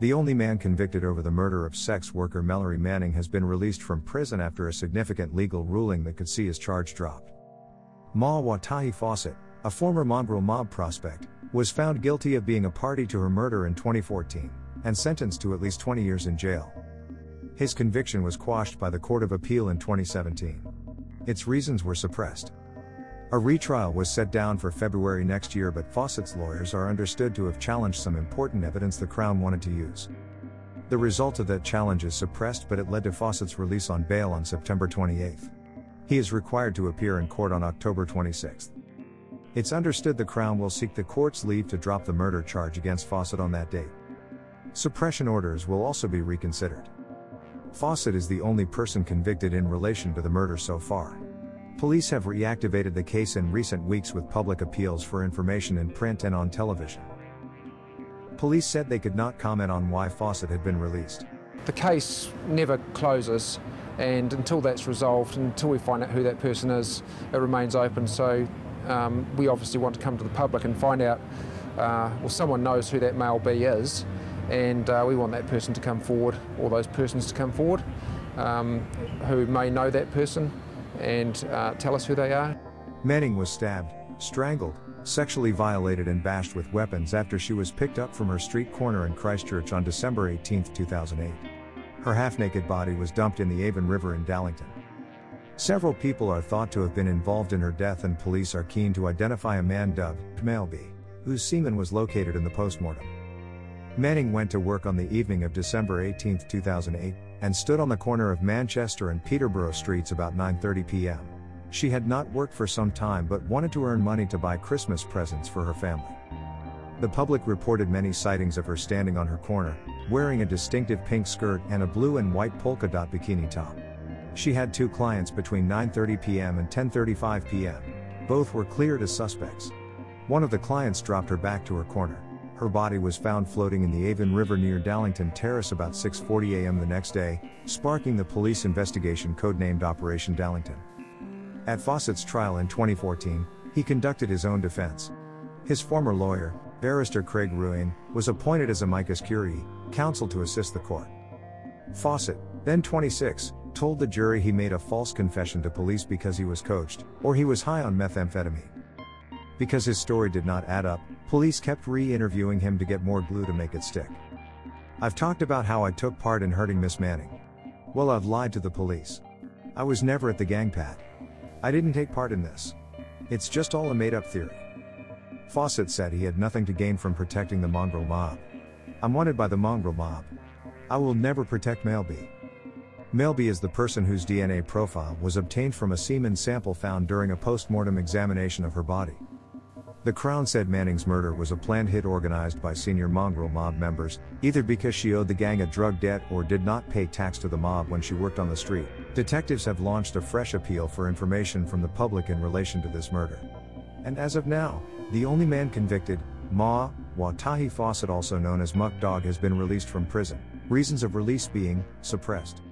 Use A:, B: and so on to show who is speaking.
A: The only man convicted over the murder of sex worker Mallory Manning has been released from prison after a significant legal ruling that could see his charge dropped. Mauha Huatahi Fawcett, a former mongrel mob prospect, was found guilty of being a party to her murder in 2014 and sentenced to at least 20 years in jail. His conviction was quashed by the Court of Appeal in 2017. Its reasons were suppressed. A retrial was set down for February next year, but Fawcett's lawyers are understood to have challenged some important evidence the Crown wanted to use. The result of that challenge is suppressed, but it led to Fawcett's release on bail on September 28. He is required to appear in court on October 26. It's understood the Crown will seek the court's leave to drop the murder charge against Fawcett on that date. Suppression orders will also be reconsidered. Fawcett is the only person convicted in relation to the murder so far. Police have reactivated the case in recent weeks with public appeals for information in print and on television. Police said they could not comment on why Fawcett had been released.
B: The case never closes, and until that's resolved, until we find out who that person is, it remains open. So um, we obviously want to come to the public and find out, uh, well, someone knows who that male B is, and uh, we want that person to come forward, or those persons to come forward, um, who may know that person and uh, tell us who they are.
A: Manning was stabbed, strangled, sexually violated, and bashed with weapons after she was picked up from her street corner in Christchurch on December 18, 2008. Her half naked body was dumped in the Avon River in Dallington. Several people are thought to have been involved in her death, and police are keen to identify a man dubbed B, whose semen was located in the postmortem. Manning went to work on the evening of December 18, 2008, and stood on the corner of Manchester and Peterborough Streets about 9:30 p.m. She had not worked for some time but wanted to earn money to buy Christmas presents for her family. The public reported many sightings of her standing on her corner, wearing a distinctive pink skirt and a blue and white polka dot bikini top. She had two clients between 9:30 p.m. and 10:35 p.m. Both were cleared as suspects. One of the clients dropped her back to her corner. Her body was found floating in the Avon River near Dallington Terrace about 6:40 a.m. the next day, sparking the police investigation codenamed Operation Dallington. At Fawcett's trial in 2014, he conducted his own defense. His former lawyer, barrister Craig Ruane, was appointed as amicus curiae, counsel to assist the court. Fawcett, then 26, told the jury he made a false confession to police because he was coached, or he was high on methamphetamine. Because his story did not add up, police kept re interviewing him to get more glue to make it stick. I've talked about how I took part in hurting Miss Manning. Well, I've lied to the police. I was never at the gang pad. I didn't take part in this. It's just all a made up theory. Fawcett said he had nothing to gain from protecting the mongrel mob. I'm wanted by the mongrel mob. I will never protect Male B. Maleby is the person whose DNA profile was obtained from a semen sample found during a post mortem examination of her body. The Crown said Manning's murder was a planned hit organized by senior mongrel mob members, either because she owed the gang a drug debt or did not pay tax to the mob when she worked on the street. Detectives have launched a fresh appeal for information from the public in relation to this murder. And as of now, the only man convicted, Mauha Huatahi Fawcett, also known as Muck Dog, has been released from prison, reasons of release being suppressed.